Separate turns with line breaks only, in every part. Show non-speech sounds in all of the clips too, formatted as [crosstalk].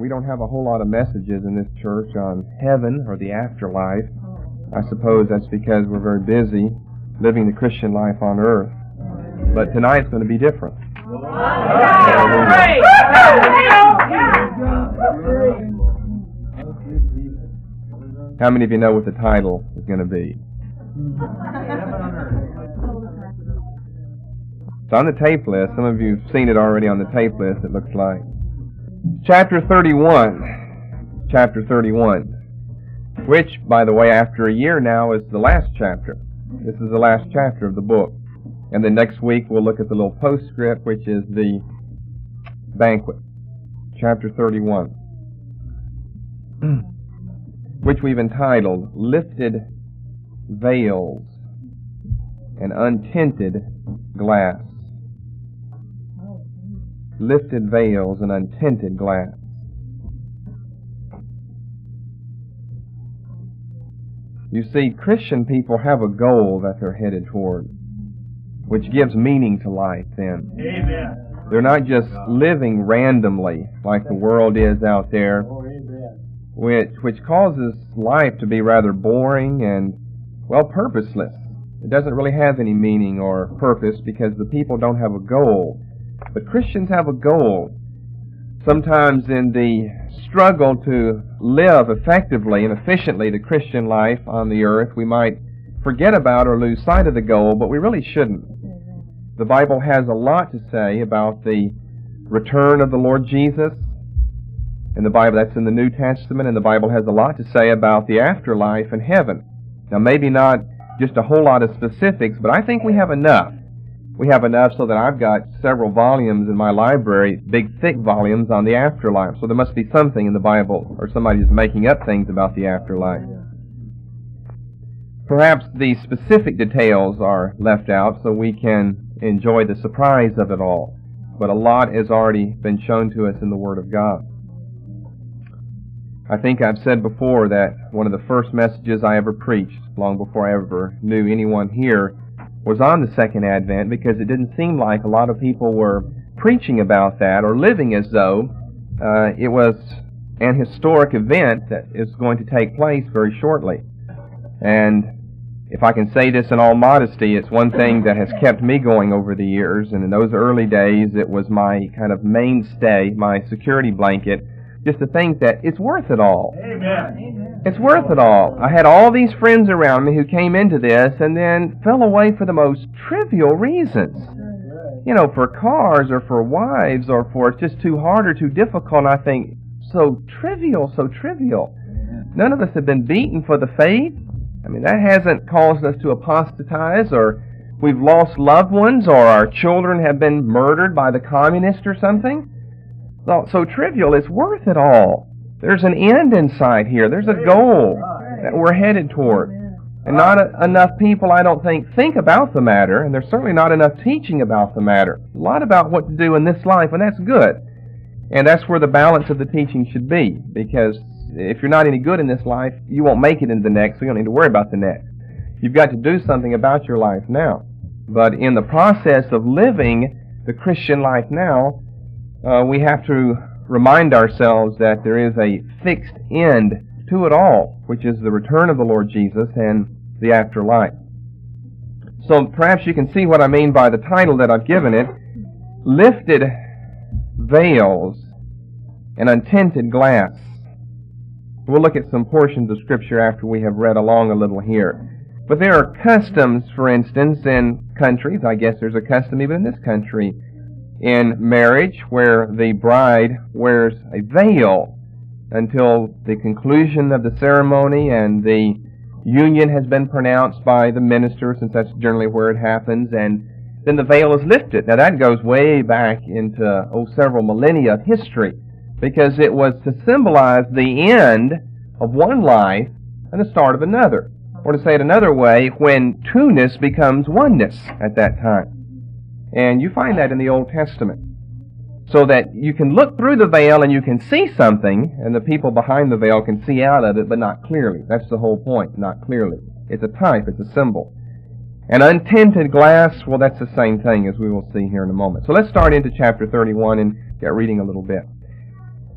we don't have a whole lot of messages in this church on heaven or the afterlife. Oh. I suppose that's because we're very busy living the Christian life on earth. But tonight's going to be different. How many of you know what the title is going to be? It's on the tape list. Some of you have seen it already on the tape list, it looks like. Chapter 31. Chapter 31. Which, by the way, after a year now is the last chapter. This is the last chapter of the book. And then next week we'll look at the little postscript, which is the banquet. Chapter 31. [clears throat] which we've entitled Lifted Veils and Untinted Glass. Lifted veils and untinted glass. You see, Christian people have a goal that they're headed toward, which gives meaning to life then.
Amen.
They're not just living randomly like the world is out there, which, which causes life to be rather boring and, well, purposeless. It doesn't really have any meaning or purpose because the people don't have a goal. But Christians have a goal. Sometimes in the struggle to live effectively and efficiently the Christian life on the earth, we might forget about or lose sight of the goal, but we really shouldn't. The Bible has a lot to say about the return of the Lord Jesus. In the Bible, that's in the New Testament, and the Bible has a lot to say about the afterlife and heaven. Now, maybe not just a whole lot of specifics, but I think we have enough. We have enough so that I've got several volumes in my library, big thick volumes on the afterlife. So there must be something in the Bible, or somebody's making up things about the afterlife. Perhaps the specific details are left out so we can enjoy the surprise of it all. But a lot has already been shown to us in the Word of God. I think I've said before that one of the first messages I ever preached, long before I ever knew anyone here, was on the second advent because it didn't seem like a lot of people were preaching about that or living as though uh, it was an historic event that is going to take place very shortly. And if I can say this in all modesty, it's one thing that has kept me going over the years, and in those early days it was my kind of mainstay, my security blanket, just to think that it's worth it all.
Amen.
It's worth it all. I had all these friends around me who came into this and then fell away for the most trivial reasons. You know, for cars or for wives or for it's just too hard or too difficult. And I think, so trivial, so trivial. None of us have been beaten for the faith. I mean, that hasn't caused us to apostatize or we've lost loved ones or our children have been murdered by the communists or something. So, so trivial, it's worth it all. There's an end inside here. There's a goal that we're headed toward. And not a, enough people, I don't think, think about the matter, and there's certainly not enough teaching about the matter. A lot about what to do in this life, and that's good. And that's where the balance of the teaching should be, because if you're not any good in this life, you won't make it into the next, so you don't need to worry about the next. You've got to do something about your life now. But in the process of living the Christian life now, uh, we have to remind ourselves that there is a fixed end to it all, which is the return of the Lord Jesus and the afterlife. So perhaps you can see what I mean by the title that I've given it Lifted Veils and Untinted Glass. We'll look at some portions of Scripture after we have read along a little here. But there are customs, for instance, in countries, I guess there's a custom even in this country, in marriage where the bride wears a veil until the conclusion of the ceremony and the union has been pronounced by the minister, since that's generally where it happens, and then the veil is lifted. Now that goes way back into oh several millennia of history, because it was to symbolize the end of one life and the start of another. Or to say it another way, when two-ness becomes oneness at that time. And you find that in the Old Testament. So that you can look through the veil and you can see something, and the people behind the veil can see out of it, but not clearly. That's the whole point, not clearly. It's a type, it's a symbol. And untinted glass, well, that's the same thing as we will see here in a moment. So let's start into chapter 31 and get reading a little bit.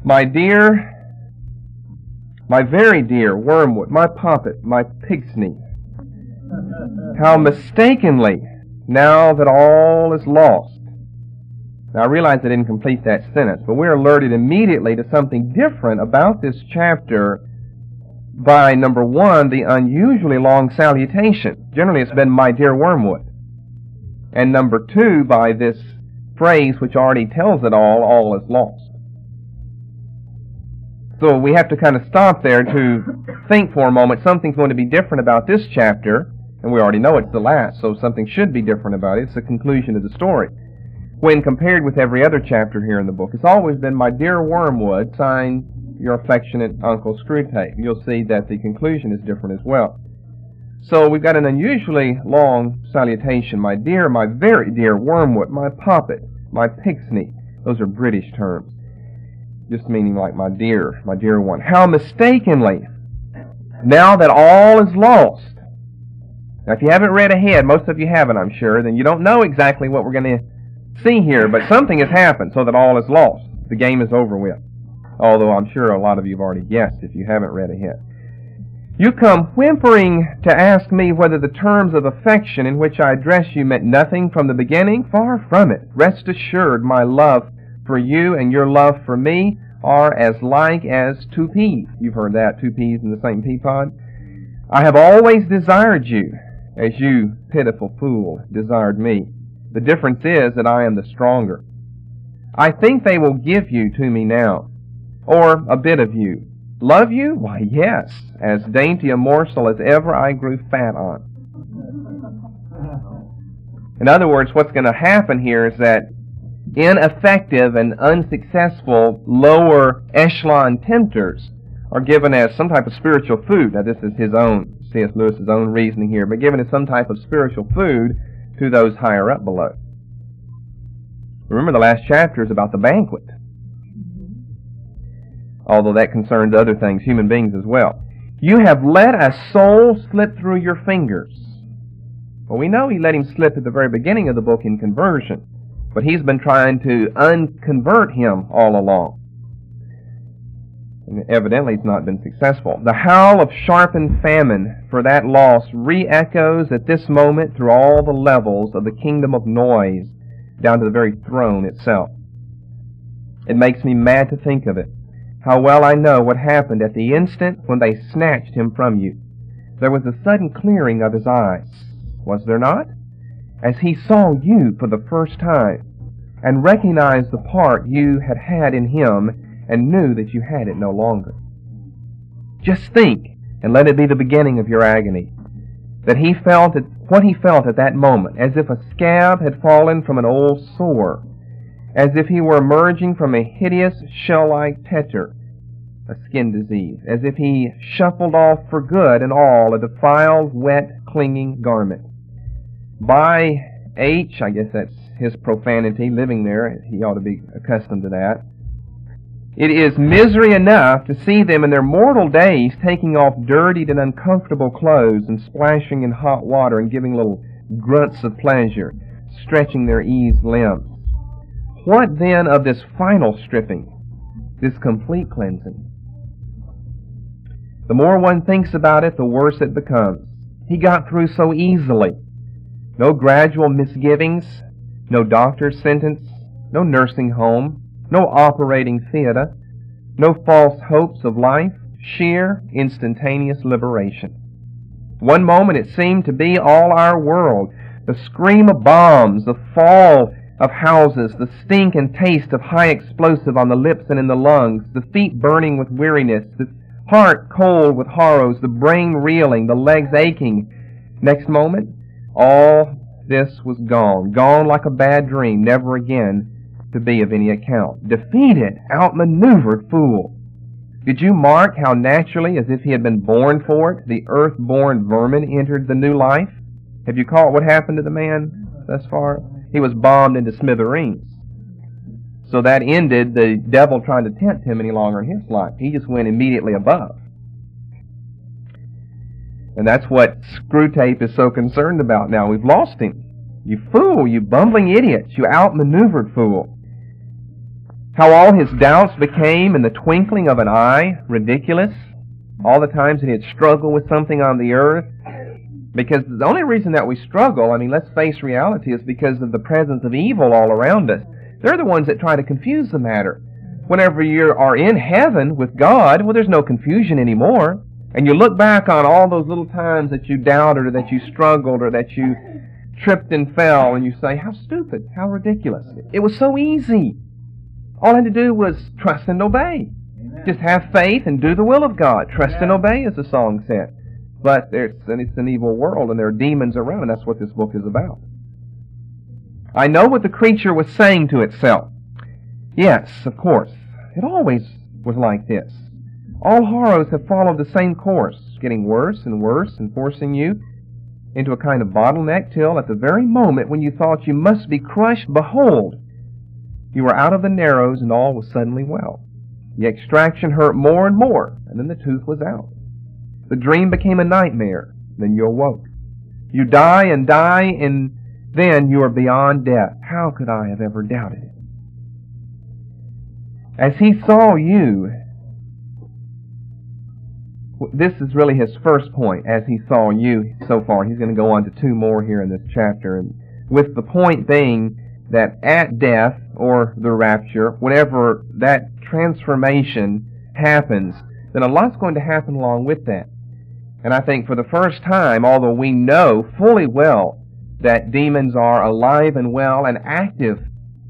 My dear, my very dear Wormwood, my poppet, my pigsnie, how mistakenly, now that all is lost. Now I realize I didn't complete that sentence, but we're alerted immediately to something different about this chapter by number one, the unusually long salutation. Generally it's been my dear Wormwood. And number two, by this phrase which already tells it all, all is lost. So we have to kind of stop there to think for a moment. Something's going to be different about this chapter, and we already know it's the last, so something should be different about it. It's the conclusion of the story. When compared with every other chapter here in the book, it's always been my dear Wormwood, signed your affectionate Uncle Screwtape. You'll see that the conclusion is different as well. So we've got an unusually long salutation. My dear, my very dear Wormwood, my poppet, my pigsnie. Those are British terms. Just meaning like my dear, my dear one. How mistakenly, now that all is lost. Now if you haven't read ahead, most of you haven't, I'm sure, then you don't know exactly what we're going to see here, but something has happened so that all is lost. The game is over with. Although I'm sure a lot of you have already guessed if you haven't read ahead. You come whimpering to ask me whether the terms of affection in which I address you meant nothing from the beginning? Far from it. Rest assured, my love for you and your love for me are as like as two peas. You've heard that, two peas in the same pea pod. I have always desired you, as you, pitiful fool, desired me. The difference is that I am the stronger. I think they will give you to me now, or a bit of you, Love you? Why, yes, as dainty a morsel as ever I grew fat on. In other words, what's going to happen here is that ineffective and unsuccessful lower echelon tempters are given as some type of spiritual food. Now, this is his own, C.S. Lewis's own reasoning here, but given as some type of spiritual food to those higher up below. Remember, the last chapter is about the banquet although that concerns other things, human beings as well. You have let a soul slip through your fingers. Well, we know he let him slip at the very beginning of the book in conversion, but he's been trying to unconvert him all along. Evidently, it's not been successful. The howl of sharpened famine for that loss re-echoes at this moment through all the levels of the kingdom of noise down to the very throne itself. It makes me mad to think of it. How well I know what happened at the instant when they snatched him from you. There was a sudden clearing of his eyes, was there not? As he saw you for the first time, and recognized the part you had had in him, and knew that you had it no longer. Just think, and let it be the beginning of your agony, that he felt at, what he felt at that moment, as if a scab had fallen from an old sore, as if he were emerging from a hideous shell-like tetter, a skin disease, as if he shuffled off for good and all a defiled, wet, clinging garment. By H, I guess that's his profanity, living there, he ought to be accustomed to that. It is misery enough to see them in their mortal days taking off dirtied and uncomfortable clothes and splashing in hot water and giving little grunts of pleasure, stretching their eased limbs. What then of this final stripping, this complete cleansing? The more one thinks about it, the worse it becomes. He got through so easily. No gradual misgivings, no doctor's sentence, no nursing home, no operating theater, no false hopes of life, sheer, instantaneous liberation. One moment it seemed to be all our world, the scream of bombs, the fall of houses, the stink and taste of high explosive on the lips and in the lungs, the feet burning with weariness, the heart cold with horrors, the brain reeling, the legs aching. Next moment, all this was gone, gone like a bad dream, never again to be of any account. Defeated, outmaneuvered fool. Did you mark how naturally, as if he had been born for it, the earth-born vermin entered the new life? Have you caught what happened to the man thus far? He was bombed into smithereens. So that ended the devil trying to tempt him any longer in his life. He just went immediately above. And that's what Screwtape is so concerned about now. We've lost him. You fool, you bumbling idiots, you outmaneuvered fool. How all his doubts became, in the twinkling of an eye, ridiculous. All the times that he had struggled with something on the earth. Because the only reason that we struggle, I mean, let's face reality, is because of the presence of evil all around us. They're the ones that try to confuse the matter. Whenever you are in heaven with God, well, there's no confusion anymore. And you look back on all those little times that you doubted or that you struggled or that you tripped and fell and you say, how stupid, how ridiculous. It was so easy. All I had to do was trust and obey. Amen. Just have faith and do the will of God. Trust and obey, as the song said. But it's an, it's an evil world and there are demons around, and that's what this book is about. I know what the creature was saying to itself. Yes, of course. It always was like this. All horrors have followed the same course, getting worse and worse and forcing you into a kind of bottleneck till at the very moment when you thought you must be crushed, behold, you were out of the narrows and all was suddenly well. The extraction hurt more and more, and then the tooth was out. The dream became a nightmare, then you awoke. You die and die, and then you are beyond death. How could I have ever doubted it? As he saw you, this is really his first point, as he saw you so far. He's going to go on to two more here in this chapter, and with the point being that at death or the rapture, whenever that transformation happens, then a lot's going to happen along with that. And I think for the first time, although we know fully well that demons are alive and well and active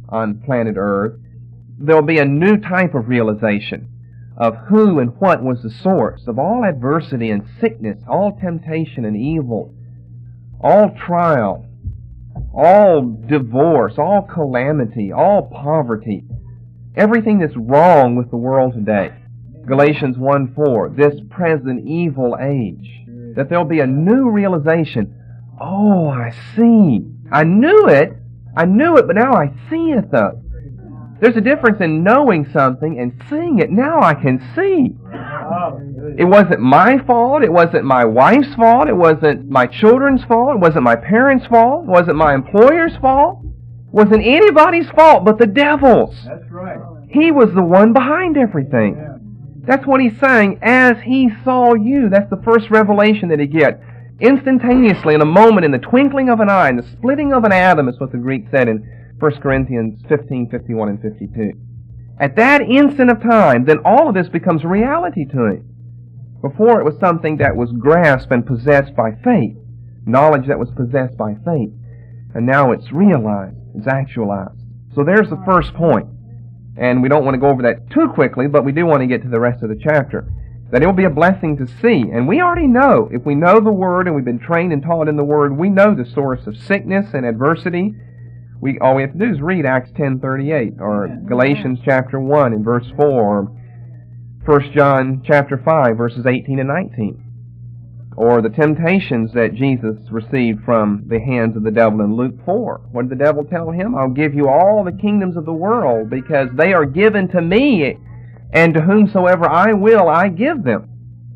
on planet Earth, there'll be a new type of realization of who and what was the source of all adversity and sickness, all temptation and evil, all trial, all divorce, all calamity, all poverty, everything that's wrong with the world today. Galatians 1 4, this present evil age, that there'll be a new realization. Oh, I see. I knew it. I knew it, but now I see it though. There's a difference in knowing something and seeing it. Now I can see. It wasn't my fault. It wasn't my wife's fault. It wasn't my children's fault. It wasn't my parents' fault. It wasn't my employer's fault. It wasn't anybody's fault but the devil's.
That's right.
He was the one behind everything. Yeah. That's what he's saying. As he saw you. That's the first revelation that he gets. Instantaneously, in a moment, in the twinkling of an eye, in the splitting of an atom, is what the Greek said in 1 Corinthians 15, 51, and 52. At that instant of time, then all of this becomes reality to him. Before it was something that was grasped and possessed by faith, knowledge that was possessed by faith. And now it's realized, it's actualized. So there's the first point. And we don't want to go over that too quickly, but we do want to get to the rest of the chapter. That it will be a blessing to see. And we already know, if we know the Word and we've been trained and taught in the Word, we know the source of sickness and adversity we all we have to do is read Acts 10:38 or Galatians chapter 1 and verse 4 or 1 John chapter 5 verses 18 and 19 or the temptations that Jesus received from the hands of the devil in Luke 4. What did the devil tell him? I'll give you all the kingdoms of the world because they are given to me and to whomsoever I will I give them.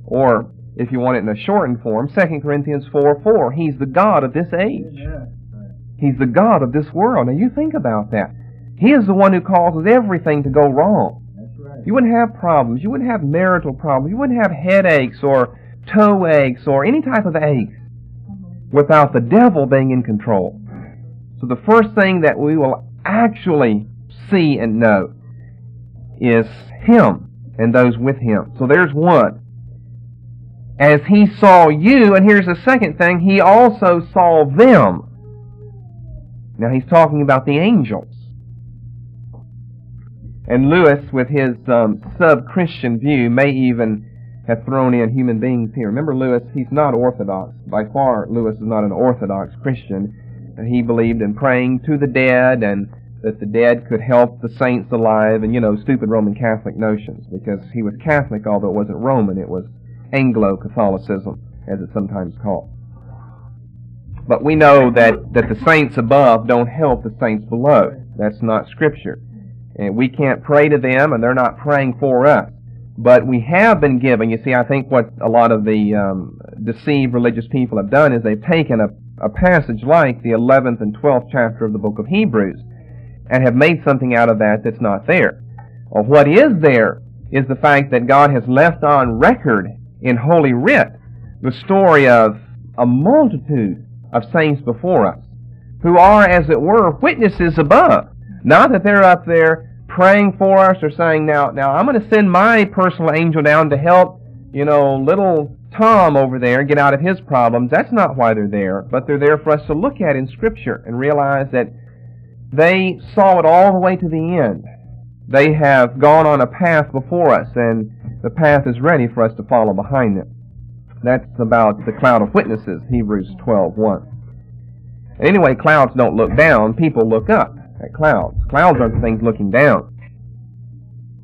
Or if you want it in a shortened form, 2 Corinthians 4 4. He's the God of this age. He's the God of this world. Now you think about that. He is the one who causes everything to go wrong. You wouldn't have problems. You wouldn't have marital problems. You wouldn't have headaches or toe aches or any type of aches mm-hmm. without the devil being in control. So the first thing that we will actually see and know is him and those with him. So there's one. As he saw you, and here's the second thing, he also saw them. Now he's talking about the angels. And Lewis, with his um, sub-Christian view, may even have thrown in human beings here. Remember Lewis, he's not Orthodox. By far, Lewis is not an Orthodox Christian. He believed in praying to the dead and that the dead could help the saints alive and, you know, stupid Roman Catholic notions because he was Catholic, although it wasn't Roman, it was Anglo-Catholicism, as it's sometimes called. But we know that, that the saints above don't help the saints below. That's not scripture. And we can't pray to them and they're not praying for us. But we have been given, you see, I think what a lot of the um, deceived religious people have done is they've taken a, a passage like the 11th and 12th chapter of the book of Hebrews and have made something out of that that's not there. Well, what is there is the fact that God has left on record in Holy Writ the story of a multitude of saints before us who are, as it were, witnesses above. Not that they're up there praying for us or saying, now, now I'm going to send my personal angel down to help, you know, little Tom over there get out of his problems. That's not why they're there, but they're there for us to look at in Scripture and realize that they saw it all the way to the end. They have gone on a path before us, and the path is ready for us to follow behind them. That's about the cloud of witnesses, Hebrews 12:1. Anyway, clouds don't look down; people look up at clouds. Clouds are the things looking down.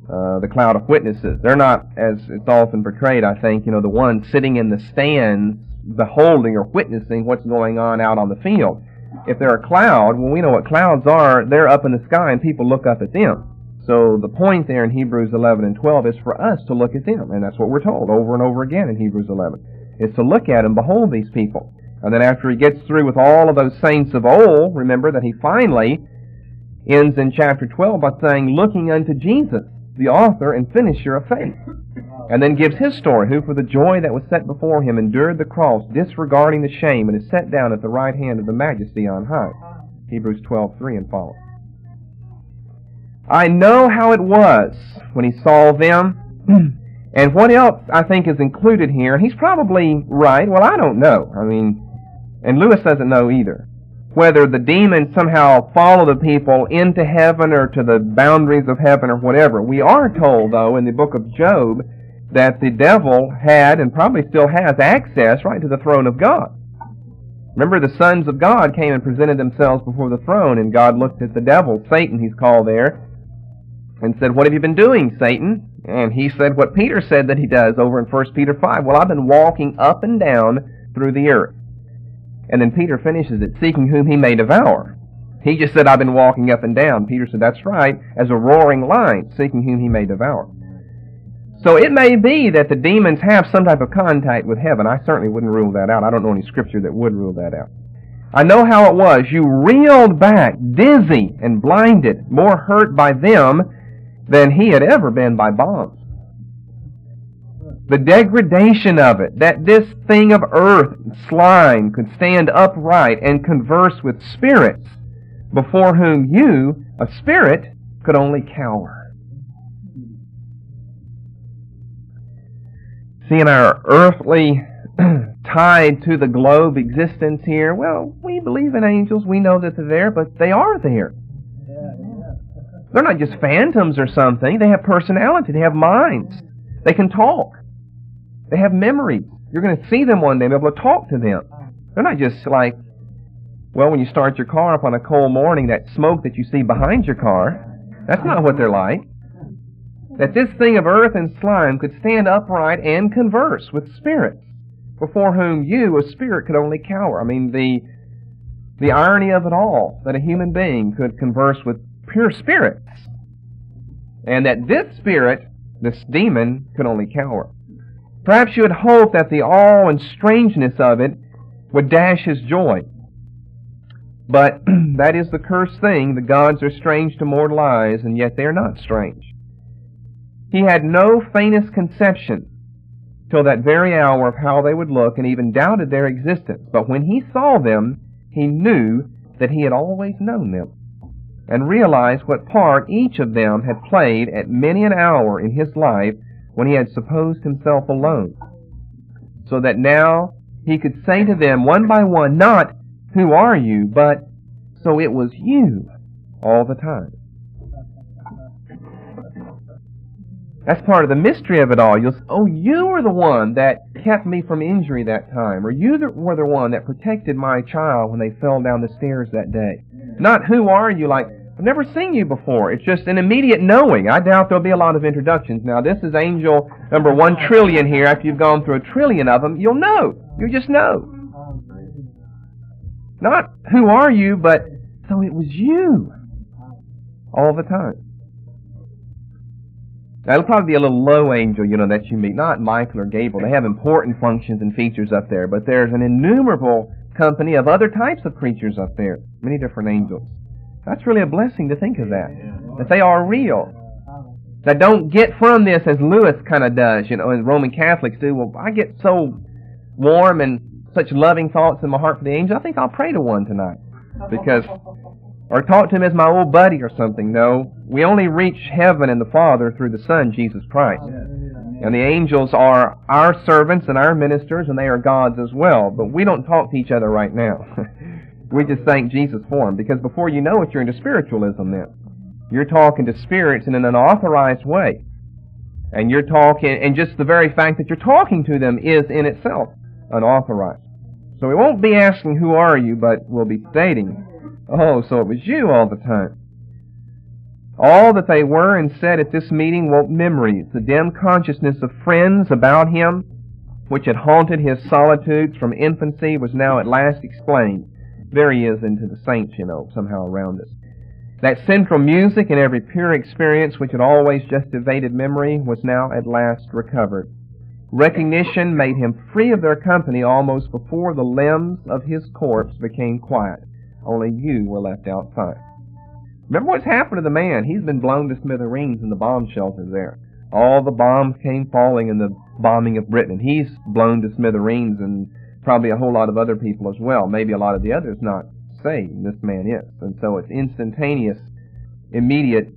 Uh, the cloud of witnesses. They're not, as it's often portrayed, I think, you know, the ones sitting in the stands beholding or witnessing what's going on out on the field. If they're a cloud, well, we know what clouds are. They're up in the sky and people look up at them. So the point there in Hebrews 11 and 12 is for us to look at them, and that's what we're told over and over again in Hebrews 11, is to look at and behold these people. And then after he gets through with all of those saints of old, remember that he finally ends in chapter 12 by saying, looking unto Jesus, the author and finisher of faith. And then gives his story, who for the joy that was set before him endured the cross, disregarding the shame, and is set down at the right hand of the majesty on high. Hebrews 12:3 and following. I know how it was when he saw them. [clears throat] and what else I think is included here, and he's probably right. Well, I don't know. I mean, and Lewis doesn't know either whether the demons somehow follow the people into heaven or to the boundaries of heaven or whatever. We are told, though, in the book of Job, that the devil had and probably still has access right to the throne of God. Remember, the sons of God came and presented themselves before the throne, and God looked at the devil, Satan, he's called there, and said, What have you been doing, Satan? And he said what Peter said that he does over in 1 Peter 5. Well, I've been walking up and down through the earth. And then Peter finishes it, seeking whom he may devour. He just said, I've been walking up and down. Peter said, that's right, as a roaring lion, seeking whom he may devour. So it may be that the demons have some type of contact with heaven. I certainly wouldn't rule that out. I don't know any scripture that would rule that out. I know how it was. You reeled back, dizzy and blinded, more hurt by them than he had ever been by bonds the degradation of it, that this thing of earth, slime, could stand upright and converse with spirits, before whom you, a spirit, could only cower. Seeing our earthly [clears throat] tied to the globe existence here, well, we believe in angels, we know that they're there, but they are there. They're not just phantoms or something, they have personality, they have minds, they can talk. They have memories. You're going to see them one day and be able to talk to them. They're not just like, well, when you start your car up on a cold morning, that smoke that you see behind your car, that's not what they're like. That this thing of earth and slime could stand upright and converse with spirits, before whom you, a spirit, could only cower. I mean, the, the irony of it all, that a human being could converse with pure spirits, and that this spirit, this demon, could only cower. Perhaps you had hoped that the awe and strangeness of it would dash his joy. But [clears throat] that is the cursed thing. The gods are strange to mortal eyes, and yet they are not strange. He had no faintest conception till that very hour of how they would look, and even doubted their existence. But when he saw them, he knew that he had always known them, and realized what part each of them had played at many an hour in his life when he had supposed himself alone, so that now he could say to them one by one, not, Who are you? but, So it was you all the time. That's part of the mystery of it all. You'll oh, you were the one that kept me from injury that time, or you were the one that protected my child when they fell down the stairs that day. Not who are you, like, I've never seen you before. It's just an immediate knowing. I doubt there'll be a lot of introductions. Now, this is angel number one trillion here. After you've gone through a trillion of them, you'll know. You just know. Not who are you, but so it was you. All the time. That'll probably be a little low angel, you know, that you meet. Not Michael or Gabriel. They have important functions and features up there, but there's an innumerable company of other types of creatures up there. Many different angels. That's really a blessing to think of that. That they are real. that don't get from this as Lewis kind of does, you know, as Roman Catholics do. Well, I get so warm and such loving thoughts in my heart for the angel. I think I'll pray to one tonight because, or talk to him as my old buddy or something. No, we only reach heaven and the Father through the Son, Jesus Christ. And the angels are our servants and our ministers, and they are God's as well. But we don't talk to each other right now. [laughs] we just thank Jesus for them because before you know it, you're into spiritualism then. You're talking to spirits in an unauthorized way. And you're talking, and just the very fact that you're talking to them is in itself unauthorized. So we won't be asking, Who are you? but we'll be stating, Oh, so it was you all the time. All that they were and said at this meeting woke memories, the dim consciousness of friends about him, which had haunted his solitudes from infancy, was now at last explained. There he is into the saints, you know, somehow around us. That central music and every pure experience which had always just evaded memory was now at last recovered. Recognition made him free of their company almost before the limbs of his corpse became quiet. Only you were left outside. Remember what's happened to the man? He's been blown to smithereens in the bomb shelter there. All the bombs came falling in the bombing of Britain. He's blown to smithereens and probably a whole lot of other people as well. Maybe a lot of the others not saved. This man is. And so it's instantaneous, immediate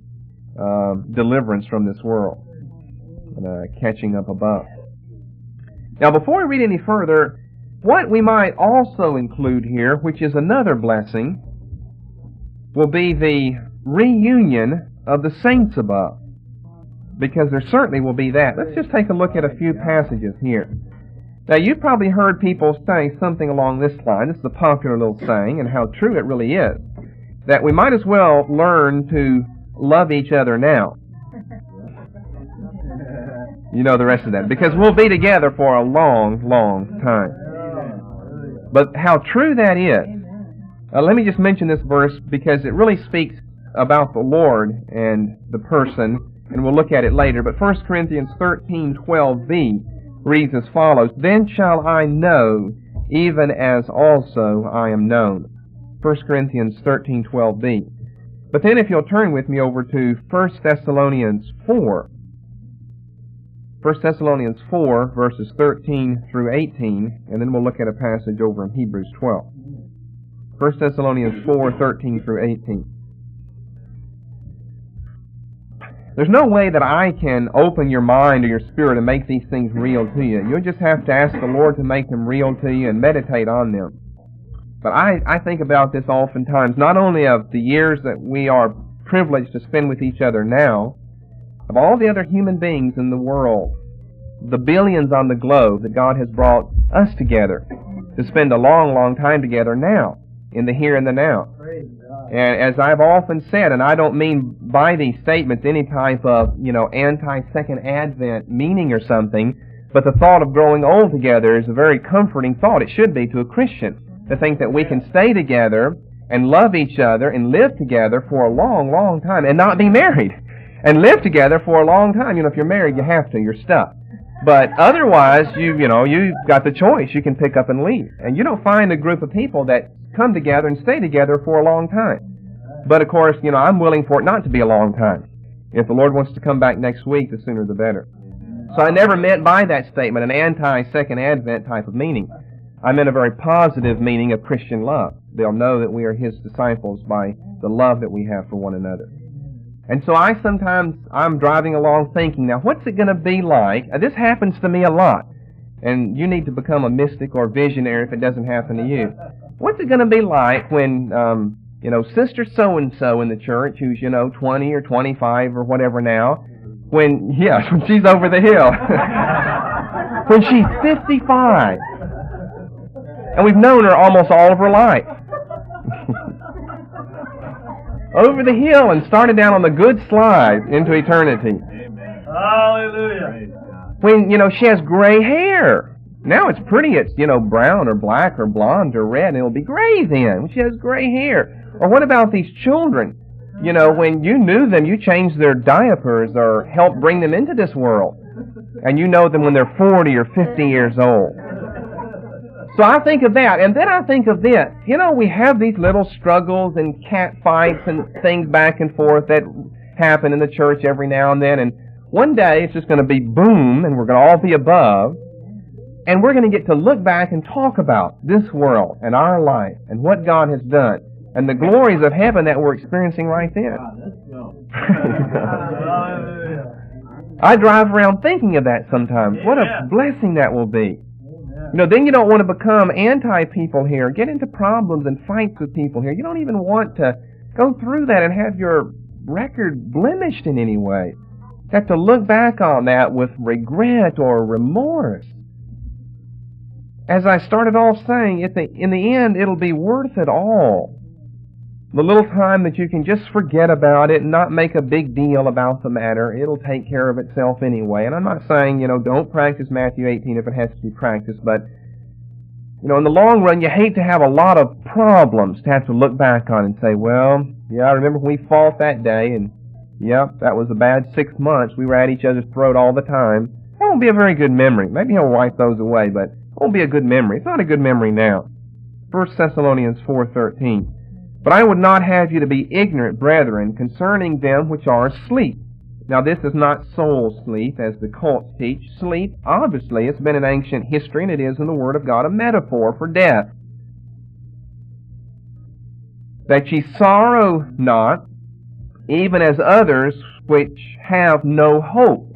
uh, deliverance from this world and uh, catching up above. Now, before we read any further, what we might also include here, which is another blessing, will be the reunion of the saints above. Because there certainly will be that. Let's just take a look at a few passages here. Now, you've probably heard people say something along this line. This is a popular little saying, and how true it really is. That we might as well learn to love each other now. You know the rest of that. Because we'll be together for a long, long time. But how true that is. Uh, let me just mention this verse because it really speaks about the Lord and the person, and we'll look at it later. But 1 Corinthians 13:12b reads as follows, Then shall I know, even as also I am known. 1 Corinthians 13:12b. But then if you'll turn with me over to 1 Thessalonians 4, 1 Thessalonians 4, verses 13 through 18, and then we'll look at a passage over in Hebrews 12. 1 Thessalonians 4, 13 through 18. There's no way that I can open your mind or your spirit and make these things real to you. You'll just have to ask the Lord to make them real to you and meditate on them. But I, I think about this oftentimes, not only of the years that we are privileged to spend with each other now, of all the other human beings in the world, the billions on the globe that God has brought us together to spend a long, long time together now, in the here and the now. And as I've often said, and I don't mean by these statements any type of, you know, anti-second advent meaning or something, but the thought of growing old together is a very comforting thought. It should be to a Christian to think that we can stay together and love each other and live together for a long, long time and not be married. And live together for a long time. You know, if you're married, you have to. You're stuck. But otherwise, you, you know, you've got the choice. You can pick up and leave. And you don't find a group of people that come together and stay together for a long time. But of course, you know, I'm willing for it not to be a long time. If the Lord wants to come back next week, the sooner the better. So I never meant by that statement an anti-second advent type of meaning. I meant a very positive meaning of Christian love. They'll know that we are His disciples by the love that we have for one another. And so I sometimes, I'm driving along thinking, now what's it going to be like? This happens to me a lot. And you need to become a mystic or visionary if it doesn't happen to you. [laughs] What's it going to be like when, um, you know, Sister so and so in the church, who's you know 20 or 25 or whatever now, when [laughs] yeah, when [laughs] she's over the hill, when she's 55, and we've known her almost all of her life. Over the hill and started down on the good slide into eternity.
Hallelujah.
When you know she has gray hair. Now it's pretty. It's, you know, brown or black or blonde or red, and it'll be gray then. She has gray hair. Or what about these children? You know, when you knew them, you changed their diapers or helped bring them into this world. And you know them when they're 40 or 50 years old. So I think of that, and then I think of this. You know, we have these little struggles and cat fights and things back and forth that happen in the church every now and then, and one day it's just going to be boom, and we're going to all be above, and we're going to get to look back and talk about this world and our life and what God has done and the glories of heaven that we're experiencing right then. [laughs] I drive around thinking of that sometimes. What a blessing that will be. You know, then you don't want to become anti people here, get into problems and fights with people here. You don't even want to go through that and have your record blemished in any way. You Have to look back on that with regret or remorse. As I started off saying, the, in the end, it'll be worth it all. The little time that you can just forget about it and not make a big deal about the matter, it'll take care of itself anyway. And I'm not saying, you know, don't practice Matthew 18 if it has to be practiced, but, you know, in the long run, you hate to have a lot of problems to have to look back on and say, well, yeah, I remember when we fought that day, and, yep, that was a bad six months. We were at each other's throat all the time. That won't be a very good memory. Maybe he'll wipe those away, but it won't be a good memory. It's not a good memory now. 1 Thessalonians 4.13 but I would not have you to be ignorant, brethren, concerning them which are asleep. Now, this is not soul sleep, as the cults teach. Sleep, obviously, it's been in ancient history, and it is in the Word of God a metaphor for death. That ye sorrow not, even as others which have no hope.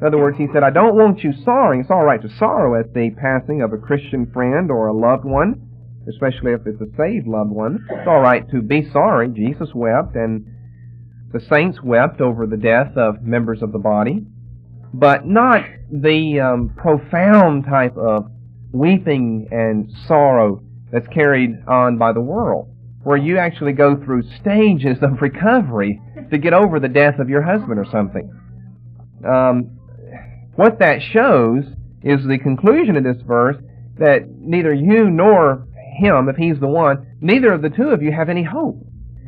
In other words, he said, I don't want you sorrowing. It's all right to sorrow at the passing of a Christian friend or a loved one especially if it's a saved loved one. It's all right to be sorry. Jesus wept, and the saints wept over the death of members of the body, but not the um, profound type of weeping and sorrow that's carried on by the world, where you actually go through stages of recovery to get over the death of your husband or something. Um, what that shows is the conclusion of this verse that neither you nor him, if he's the one, neither of the two of you have any hope.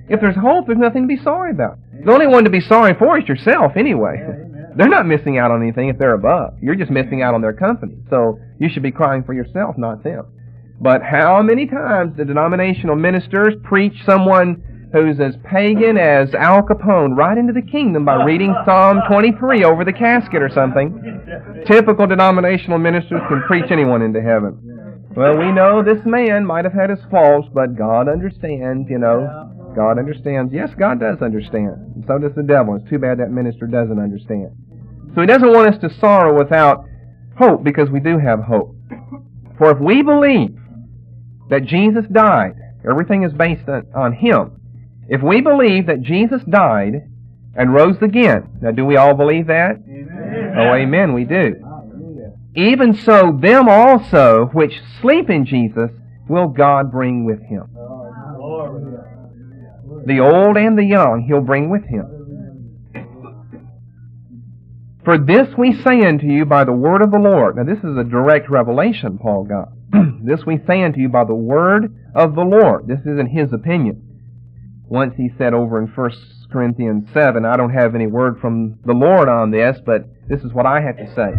If there's hope, there's nothing to be sorry about. The only one to be sorry for is yourself anyway. They're not missing out on anything if they're above. You're just missing out on their company. So you should be crying for yourself, not them. But how many times the denominational ministers preach someone who's as pagan as Al Capone right into the kingdom by reading Psalm 23 over the casket or something? Typical denominational ministers can preach anyone into heaven. Well, we know this man might have had his faults, but God understands, you know. God understands. Yes, God does understand. And so does the devil. It's too bad that minister doesn't understand. So he doesn't want us to sorrow without hope because we do have hope. For if we believe that Jesus died, everything is based on him. If we believe that Jesus died and rose again, now do we all believe that? Amen. Oh, amen, we do. Even so, them also which sleep in Jesus will God bring with him. The old and the young he'll bring with him. For this we say unto you by the word of the Lord. Now this is a direct revelation Paul got. [clears throat] this we say unto you by the word of the Lord. This isn't his opinion. Once he said over in 1 Corinthians 7, I don't have any word from the Lord on this, but this is what I have to say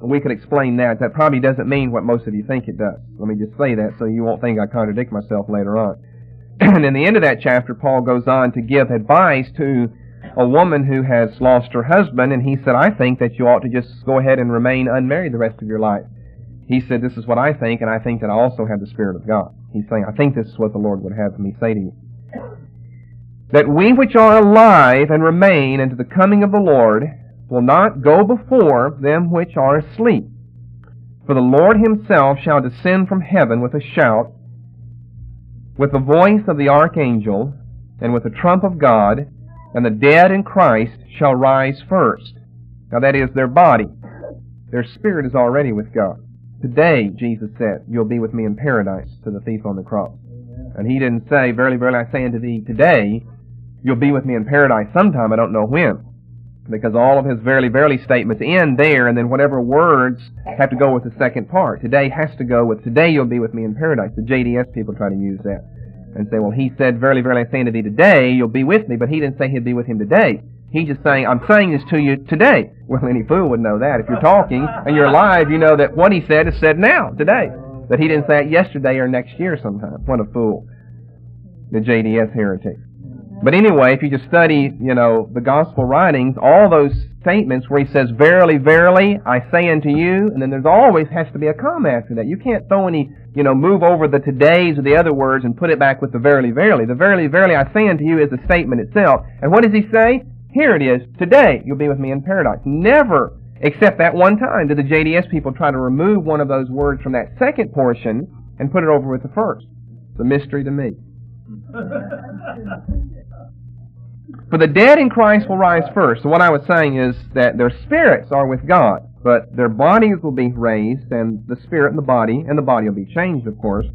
we could explain that. That probably doesn't mean what most of you think it does. Let me just say that so you won't think I contradict myself later on. [clears throat] and in the end of that chapter, Paul goes on to give advice to a woman who has lost her husband, and he said, I think that you ought to just go ahead and remain unmarried the rest of your life. He said, This is what I think, and I think that I also have the Spirit of God. He's saying, I think this is what the Lord would have me say to you. That we which are alive and remain unto the coming of the Lord will not go before them which are asleep. For the Lord himself shall descend from heaven with a shout, with the voice of the archangel, and with the trump of God, and the dead in Christ shall rise first. Now that is their body. Their spirit is already with God. Today, Jesus said, you'll be with me in paradise to the thief on the cross. And he didn't say, verily, verily, I say unto thee, today, you'll be with me in paradise sometime, I don't know when because all of his verily, verily statements end there, and then whatever words have to go with the second part. Today has to go with, today you'll be with me in paradise. The JDS people try to use that and say, well, he said, verily, verily, I say unto thee today, you'll be with me, but he didn't say he'd be with him today. He's just saying, I'm saying this to you today. Well, any fool would know that. If you're talking and you're alive, you know that what he said is said now, today. That he didn't say it yesterday or next year sometime. What a fool. The JDS heretic. But anyway, if you just study, you know, the gospel writings, all those statements where he says, Verily, verily, I say unto you, and then there's always has to be a comma after that. You can't throw any, you know, move over the todays or the other words and put it back with the verily, verily. The verily, verily, I say unto you is the statement itself. And what does he say? Here it is. Today you'll be with me in paradise. Never, except that one time, did the JDS people try to remove one of those words from that second portion and put it over with the first. It's a mystery to me. [laughs] For the dead in Christ will rise first. So what I was saying is that their spirits are with God, but their bodies will be raised, and the spirit and the body, and the body will be changed, of course.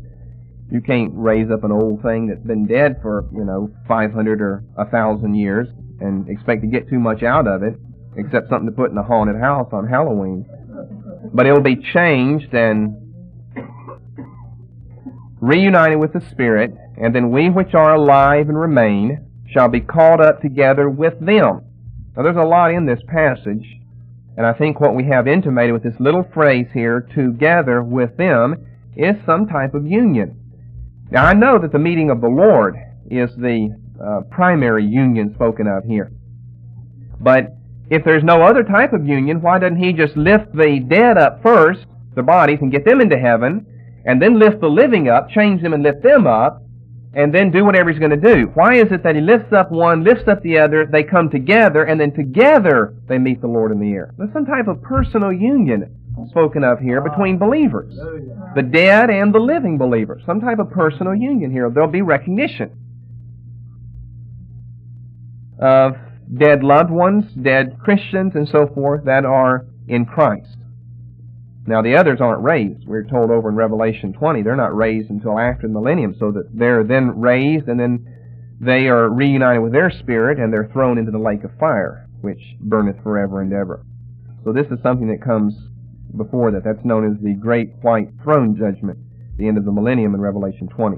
You can't raise up an old thing that's been dead for, you know, 500 or a 1,000 years and expect to get too much out of it, except something to put in a haunted house on Halloween. But it will be changed and reunited with the Spirit, and then we which are alive and remain shall be called up together with them. Now there's a lot in this passage, and I think what we have intimated with this little phrase here, together with them, is some type of union. Now I know that the meeting of the Lord is the uh, primary union spoken of here. But if there's no other type of union, why doesn't he just lift the dead up first, the bodies, and get them into heaven, and then lift the living up, change them and lift them up, and then do whatever he's going to do. Why is it that he lifts up one, lifts up the other, they come together, and then together they meet the Lord in the air? There's some type of personal union spoken of here between believers. The dead and the living believers. Some type of personal union here. There'll be recognition of dead loved ones, dead Christians, and so forth that are in Christ. Now the others aren't raised. We're told over in Revelation 20 they're not raised until after the millennium, so that they're then raised and then they are reunited with their spirit and they're thrown into the lake of fire, which burneth forever and ever. So this is something that comes before that. That's known as the great white throne judgment, the end of the millennium in Revelation 20.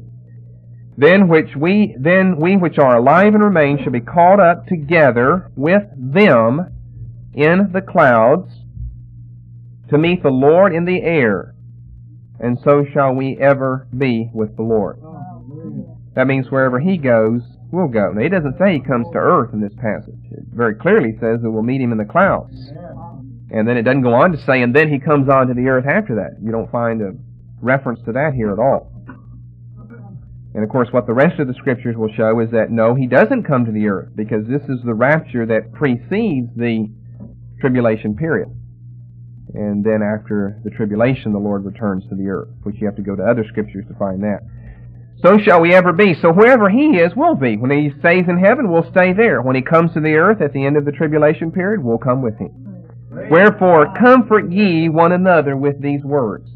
Then which we then we which are alive and remain shall be caught up together with them in the clouds to meet the Lord in the air, and so shall we ever be with the Lord. That means wherever He goes, we'll go. Now, He doesn't say He comes to earth in this passage. It very clearly says that we'll meet Him in the clouds. And then it doesn't go on to say, and then He comes onto the earth after that. You don't find a reference to that here at all. And of course, what the rest of the scriptures will show is that no, He doesn't come to the earth because this is the rapture that precedes the tribulation period. And then after the tribulation, the Lord returns to the earth, which you have to go to other scriptures to find that. So shall we ever be. So wherever He is, we'll be. When He stays in heaven, we'll stay there. When He comes to the earth at the end of the tribulation period, we'll come with Him. Wherefore, comfort ye one another with these words.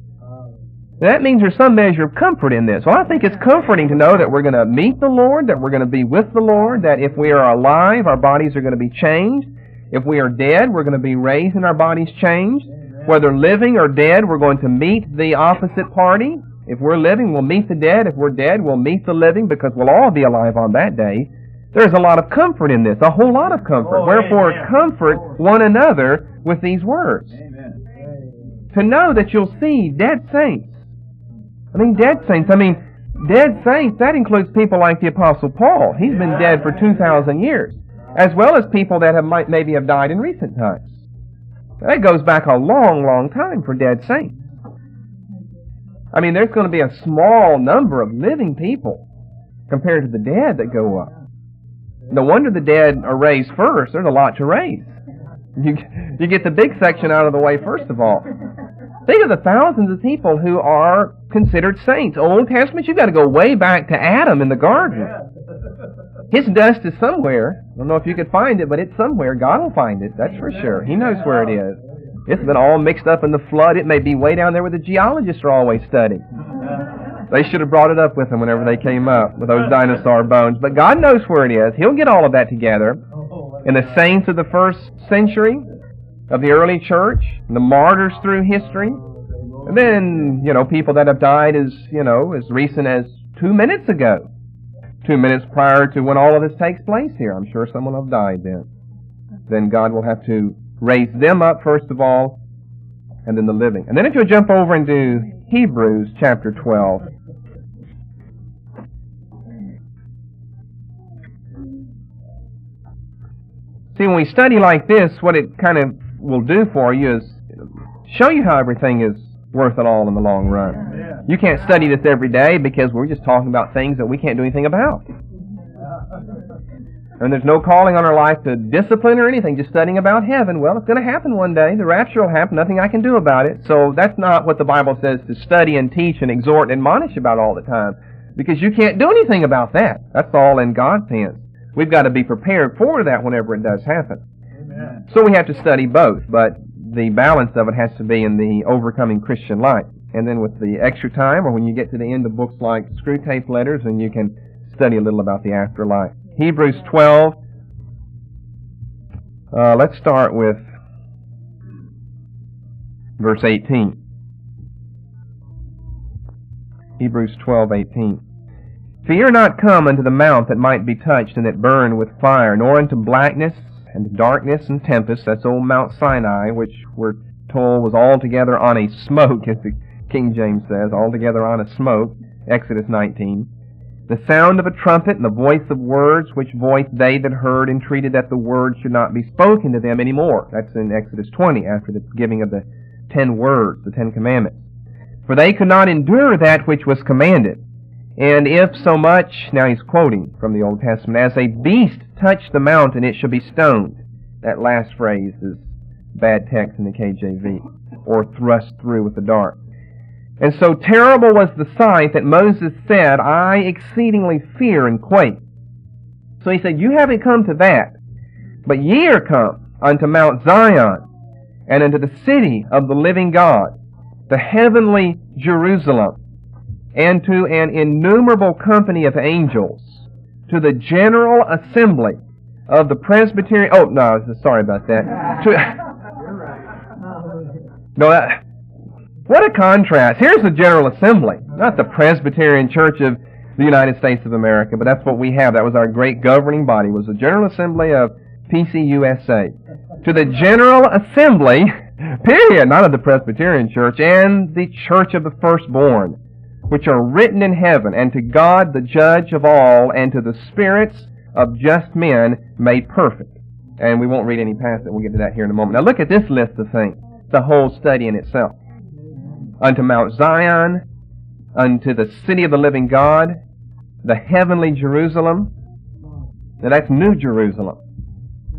That means there's some measure of comfort in this. Well, I think it's comforting to know that we're going to meet the Lord, that we're going to be with the Lord, that if we are alive, our bodies are going to be changed. If we are dead, we're going to be raised and our bodies changed. Whether living or dead, we're going to meet the opposite party. If we're living, we'll meet the dead. If we're dead, we'll meet the living because we'll all be alive on that day. There's a lot of comfort in this, a whole lot of comfort. Oh, Wherefore, amen. comfort one another with these words. Amen. To know that you'll see dead saints. I mean, dead saints. I mean, dead saints, that includes people like the Apostle Paul. He's been dead for 2,000 years. As well as people that have might maybe have died in recent times. That goes back a long, long time for dead saints. I mean, there's going to be a small number of living people compared to the dead that go up. No wonder the dead are raised first. There's a lot to raise. You, you get the big section out of the way first of all. Think of the thousands of people who are considered saints. Old Testament, you've got to go way back to Adam in the garden. His dust is somewhere. I don't know if you could find it, but it's somewhere. God will find it, that's for sure. He knows where it is. It's been all mixed up in the flood. It may be way down there where the geologists are always studying. They should have brought it up with them whenever they came up with those dinosaur bones. But God knows where it is. He'll get all of that together. And the saints of the first century, of the early church, the martyrs through history, and then, you know, people that have died as, you know, as recent as two minutes ago two minutes prior to when all of this takes place here. I'm sure someone will have died then. Then God will have to raise them up first of all, and then the living. And then if you'll jump over into Hebrews chapter 12. See, when we study like this, what it kind of will do for you is show you how everything is worth it all in the long run. You can't study this every day because we're just talking about things that we can't do anything about. And there's no calling on our life to discipline or anything, just studying about heaven. Well, it's going to happen one day. The rapture will happen. Nothing I can do about it. So that's not what the Bible says to study and teach and exhort and admonish about all the time. Because you can't do anything about that. That's all in God's hands. We've got to be prepared for that whenever it does happen. Amen. So we have to study both, but the balance of it has to be in the overcoming Christian life. And then with the extra time, or when you get to the end of books like Screwtape Letters, and you can study a little about the afterlife. Hebrews 12. Uh, let's start with verse 18. Hebrews 12:18. Fear not come unto the mount that might be touched and that burned with fire, nor unto blackness and darkness and tempest. That's old Mount Sinai, which we're told was altogether on a smoke, [laughs] as the King James says, altogether on a smoke. Exodus 19 the sound of a trumpet and the voice of words, which voice they that heard entreated that the word should not be spoken to them any more. That's in Exodus 20, after the giving of the ten words, the Ten Commandments. For they could not endure that which was commanded. And if so much, now he's quoting from the Old Testament, as a beast touch the mountain, it shall be stoned. That last phrase is bad text in the KJV, or thrust through with the dart. And so terrible was the sight that Moses said, I exceedingly fear and quake. So he said, You haven't come to that, but ye are come unto Mount Zion, and unto the city of the living God, the heavenly Jerusalem, and to an innumerable company of angels, to the general assembly of the Presbyterian. Oh no, sorry about that. To, [laughs] no, that, what a contrast. Here's the General Assembly, not the Presbyterian Church of the United States of America, but that's what we have. That was our great governing body, was the General Assembly of PCUSA. To the General Assembly, [laughs] period, not of the Presbyterian Church, and the Church of the Firstborn, which are written in heaven, and to God the Judge of all, and to the spirits of just men made perfect. And we won't read any past it. We'll get to that here in a moment. Now look at this list of things. The whole study in itself unto Mount Zion, unto the city of the living God, the heavenly Jerusalem. Now that's New Jerusalem.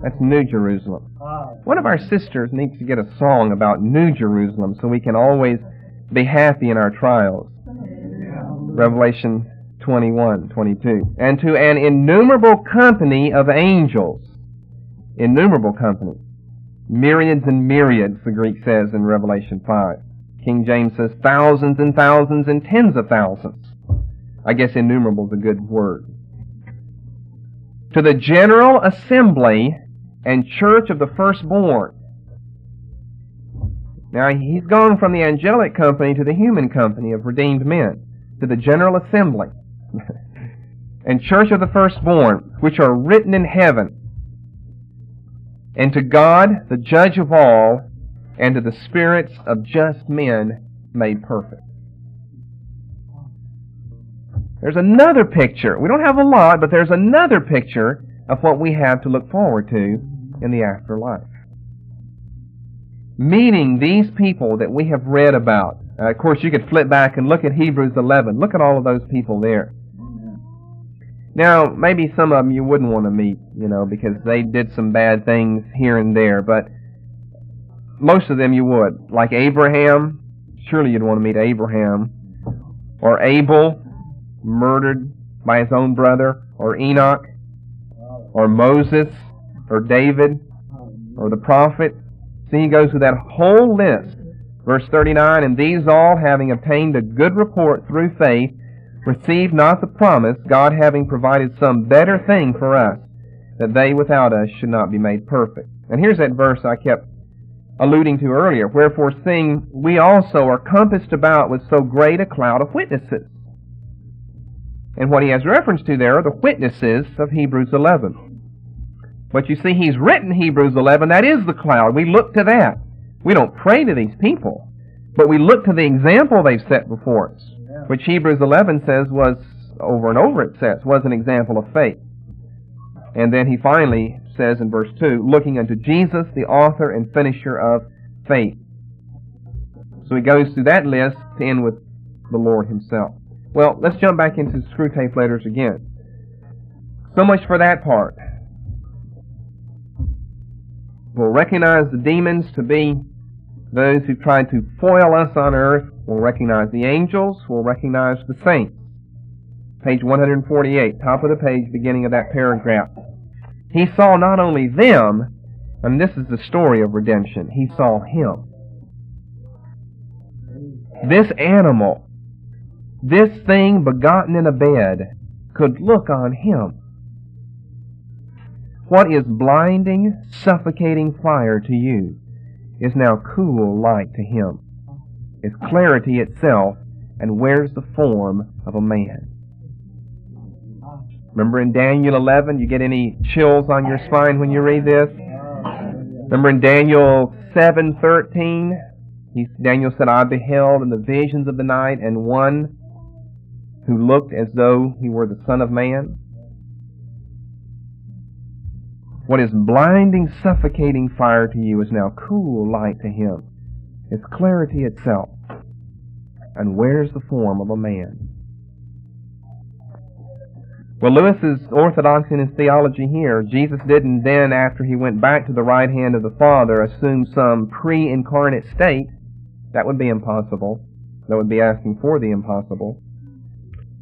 That's New Jerusalem. One of our sisters needs to get a song about New Jerusalem so we can always be happy in our trials. Revelation 21, 22. And to an innumerable company of angels. Innumerable company. Myriads and myriads, the Greek says in Revelation 5. King James says thousands and thousands and tens of thousands. I guess innumerable is a good word. To the general assembly and church of the firstborn. Now he's gone from the angelic company to the human company of redeemed men, to the general assembly [laughs] and church of the firstborn, which are written in heaven, and to God, the judge of all, and to the spirits of just men made perfect. There's another picture. We don't have a lot, but there's another picture of what we have to look forward to in the afterlife. Meeting these people that we have read about. Uh, of course, you could flip back and look at Hebrews 11. Look at all of those people there. Now, maybe some of them you wouldn't want to meet, you know, because they did some bad things here and there, but most of them you would. Like Abraham, surely you'd want to meet Abraham. Or Abel, murdered by his own brother. Or Enoch. Or Moses. Or David. Or the prophet. See, he goes through that whole list. Verse 39, And these all, having obtained a good report through faith, received not the promise, God having provided some better thing for us, that they without us should not be made perfect. And here's that verse I kept alluding to earlier. Wherefore, seeing we also are compassed about with so great a cloud of witnesses. And what he has reference to there are the witnesses of Hebrews 11. But you see, he's written Hebrews 11. That is the cloud. We look to that. We don't pray to these people, but we look to the example they've set before us, which Hebrews 11 says was, over and over it says, was an example of faith. And then he finally says in verse 2, looking unto Jesus, the author and finisher of faith. So he goes through that list to end with the Lord himself. Well, let's jump back into Screwtape letters again. So much for that part. We'll recognize the demons to be those who tried to foil us on earth. We'll recognize the angels. We'll recognize the saints. Page 148, top of the page, beginning of that paragraph. He saw not only them, and this is the story of redemption, he saw him. This animal, this thing begotten in a bed, could look on him. What is blinding, suffocating fire to you is now cool light to him. Is clarity itself and wears the form of a man. Remember in Daniel 11, you get any chills on your spine when you read this? Remember in Daniel 7:13, Daniel said, "I beheld in the visions of the night, and one who looked as though he were the Son of Man." What is blinding, suffocating fire to you is now cool light to him. It's clarity itself, and wears the form of a man. Well, Lewis is orthodox in his theology here. Jesus didn't then, after he went back to the right hand of the Father, assume some pre-incarnate state. That would be impossible. That would be asking for the impossible.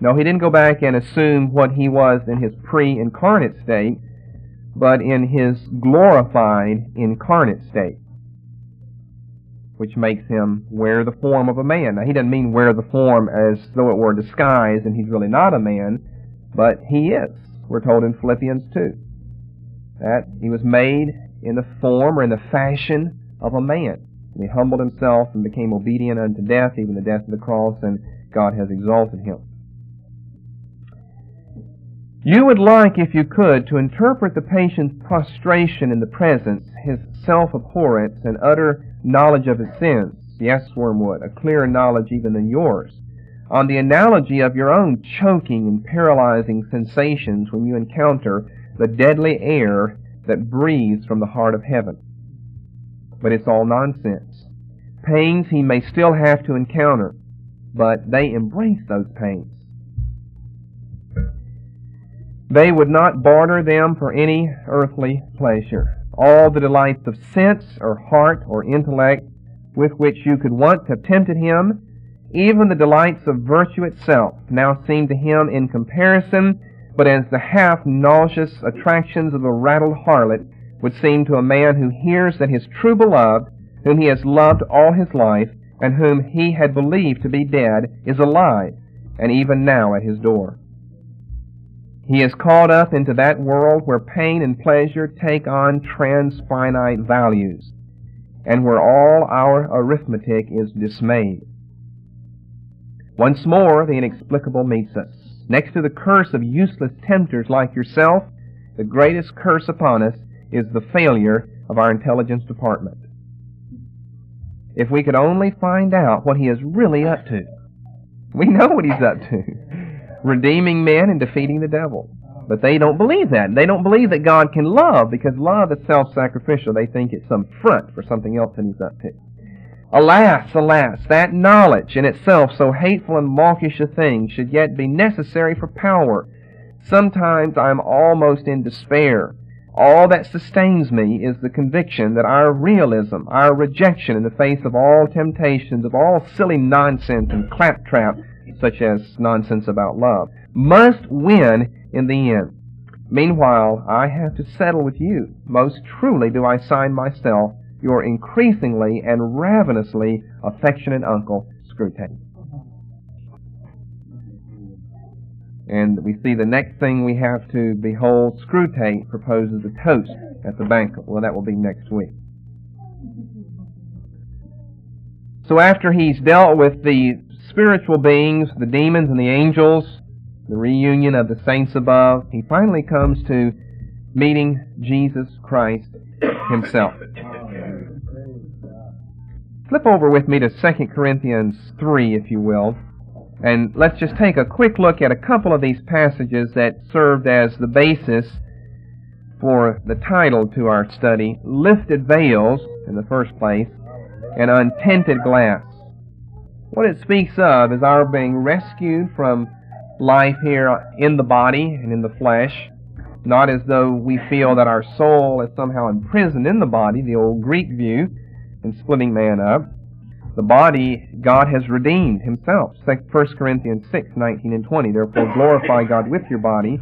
No, he didn't go back and assume what he was in his pre-incarnate state but in his glorified incarnate state, which makes him wear the form of a man. Now, he doesn't mean wear the form as though it were a disguise and he's really not a man, but he is. We're told in Philippians 2 that he was made in the form or in the fashion of a man. And he humbled himself and became obedient unto death, even the death of the cross, and God has exalted him. You would like, if you could, to interpret the patient's prostration in the presence, his self-abhorrence and utter knowledge of his sins. Yes, Wormwood, a clearer knowledge even than yours. On the analogy of your own choking and paralyzing sensations when you encounter the deadly air that breathes from the heart of heaven. But it's all nonsense. Pains he may still have to encounter, but they embrace those pains. They would not barter them for any earthly pleasure. All the delights of sense or heart or intellect with which you could once have tempted him, even the delights of virtue itself, now seem to him in comparison but as the half nauseous attractions of a rattled harlot would seem to a man who hears that his true beloved, whom he has loved all his life, and whom he had believed to be dead, is alive, and even now at his door. He is caught up into that world where pain and pleasure take on transfinite values, and where all our arithmetic is dismayed. Once more, the inexplicable meets us. Next to the curse of useless tempters like yourself, the greatest curse upon us is the failure of our intelligence department. If we could only find out what he is really up to. We know what he's up to redeeming men and defeating the devil. But they don't believe that. They don't believe that God can love because love is self-sacrificial. They think it's some front for something else that he's up to. Alas, alas, that knowledge in itself, so hateful and mawkish a thing, should yet be necessary for power. Sometimes I am almost in despair. All that sustains me is the conviction that our realism, our rejection in the face of all temptations, of all silly nonsense and claptrap, such as nonsense about love, must win in the end. Meanwhile, I have to settle with you. Most truly do I sign myself your increasingly and ravenously affectionate uncle, Screwtape. And we see the next thing we have to behold, Screwtape proposes a toast at the banquet. Well, that will be next week. So after he's dealt with the spiritual beings, the demons and the angels, the reunion of the saints above, he finally comes to meeting Jesus Christ himself. Flip over with me to 2 Corinthians 3, if you will, and let's just take a quick look at a couple of these passages that served as the basis for the title to our study, Lifted Veils, in the first place, and Untinted Glass. What it speaks of is our being rescued from life here in the body and in the flesh, not as though we feel that our soul is somehow imprisoned in the body, the old Greek view, and splitting man up. The body God has redeemed himself. 1 Corinthians 6, 19 and 20. Therefore glorify God with your body.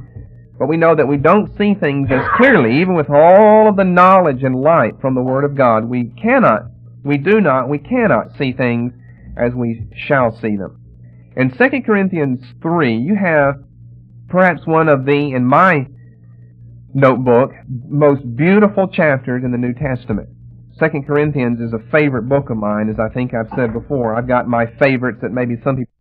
But we know that we don't see things as clearly, even with all of the knowledge and light from the Word of God. We cannot, we do not, we cannot see things as we shall see them. In 2 Corinthians 3, you have perhaps one of the, in my notebook, most beautiful chapters in the New Testament. 2 Corinthians is a favorite book of mine, as I think I've said before. I've got my favorites that maybe some people